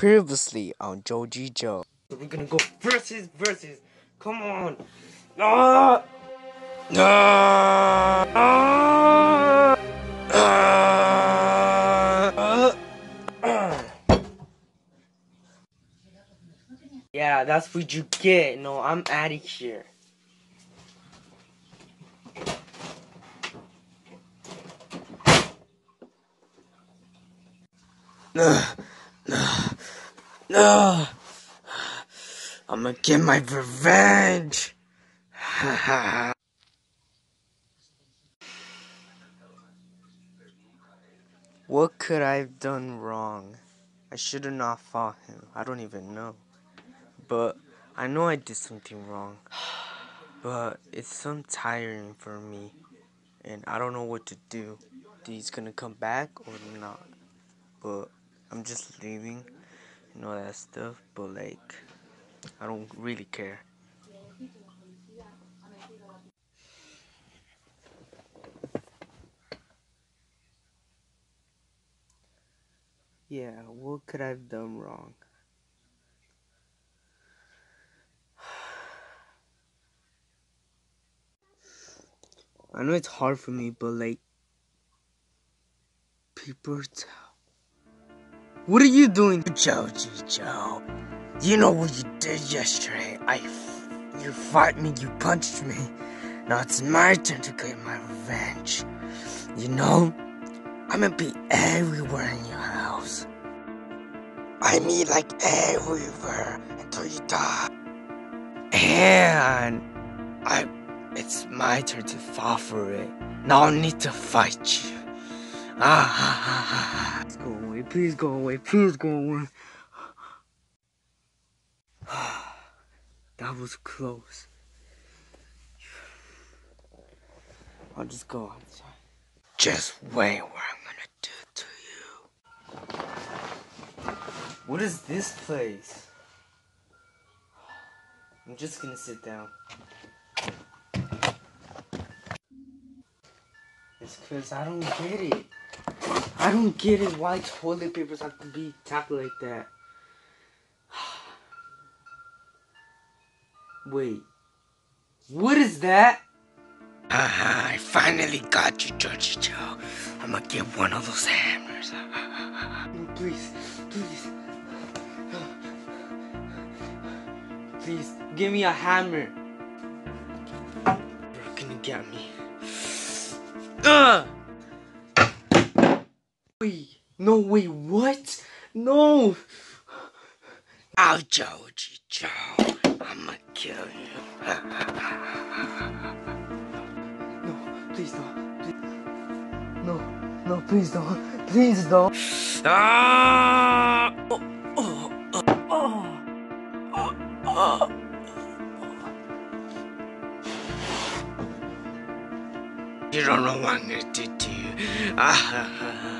Previously on Joegeejoe. So we're gonna go versus versus. Come on. Ah! Ah! Ah! Ah! Ah! Yeah, that's what you get. No, I'm out of here. No, no. I'm gonna get my revenge. What could I have done wrong? I should have not fought him. I don't even know. But I know I did something wrong. But it's so tiring for me. And I don't know what to do. He's gonna come back or not. But I'm just leaving and all that stuff. But like, I don't really care. Yeah, what could I have done wrong? I know it's hard for me, but like, people. What are you doing, Joji Joe? You know what you did yesterday. I, you fought me, you punched me. Now it's my turn to get my revenge. You know, I'm gonna be everywhere in your house. I mean, like everywhere until you die. And I, it's my turn to fall for it. Now I need to fight you. Ah, ah, ah, ah. Please go away. Please go away. Please go away. that was close. I'll just go outside. Just wait what I'm gonna do to you. What is this place? I'm just gonna sit down. It's cause I don't get it. I don't get it why toilet papers have to be tapped like that. Wait. What is that? I finally got you, Joegeejoe. I'm gonna get one of those hammers. No, please, please. Please, give me a hammer. You're gonna get me. Ugh! Wait, no, wait, what? No! Now, Joegeejoe, I'ma kill you. no, please don't. No, no, please don't. Please don't. Ah! Oh, oh, oh, oh, oh, oh. You don't know what gonna do to you. Ah,